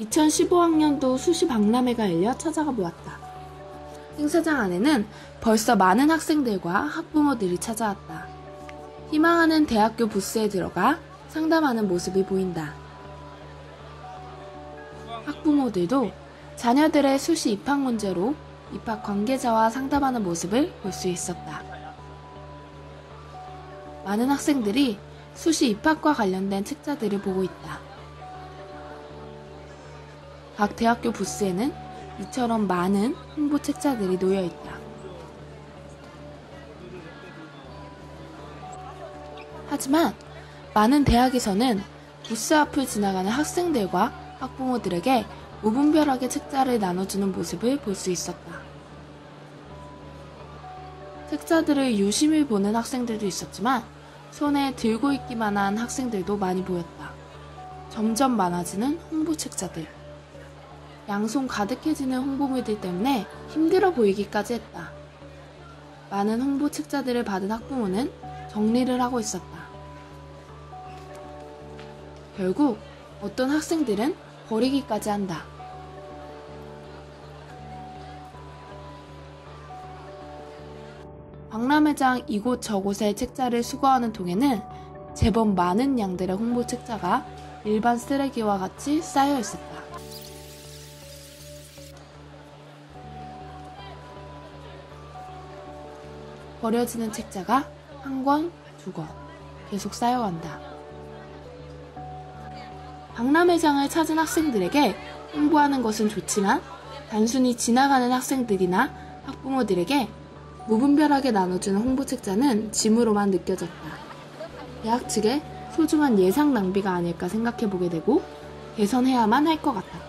(2015학년도) 수시 박람회가 열려 찾아가 보았다. 행사장 안에는 벌써 많은 학생들과 학부모들이 찾아왔다. 희망하는 대학교 부스에 들어가 상담하는 모습이 보인다. 학부모들도 자녀들의 수시 입학 문제로 입학 관계자와 상담하는 모습을 볼 수 있었다. 많은 학생들이 수시 입학과 관련된 책자들을 보고 있다. 각 대학교 부스에는 이처럼 많은 홍보 책자들이 놓여 있다. 하지만 많은 대학에서는 부스 앞을 지나가는 학생들과 학부모들에게 무분별하게 책자를 나눠주는 모습을 볼 수 있었다. 책자들을 유심히 보는 학생들도 있었지만 손에 들고 있기만 한 학생들도 많이 보였다. 점점 많아지는 홍보 책자들. 양손 가득해지는 홍보물들 때문에 힘들어 보이기까지 했다. 많은 홍보 책자들을 받은 학부모는 정리를 하고 있었다. 결국 어떤 학생들은 버리기까지 한다. 박람회장 이곳 저곳의 책자를 수거하는 통에는 제법 많은 양들의 홍보 책자가 일반 쓰레기와 같이 쌓여 있었다. 버려지는 책자가 한 권, 두 권 계속 쌓여간다. 박람회장을 찾은 학생들에게 홍보하는 것은 좋지만 단순히 지나가는 학생들이나 학부모들에게 무분별하게 나눠주는 홍보 책자는 짐으로만 느껴졌다. 대학 측의 소중한 예상 낭비가 아닐까 생각해보게 되고 개선해야만 할 것 같았다.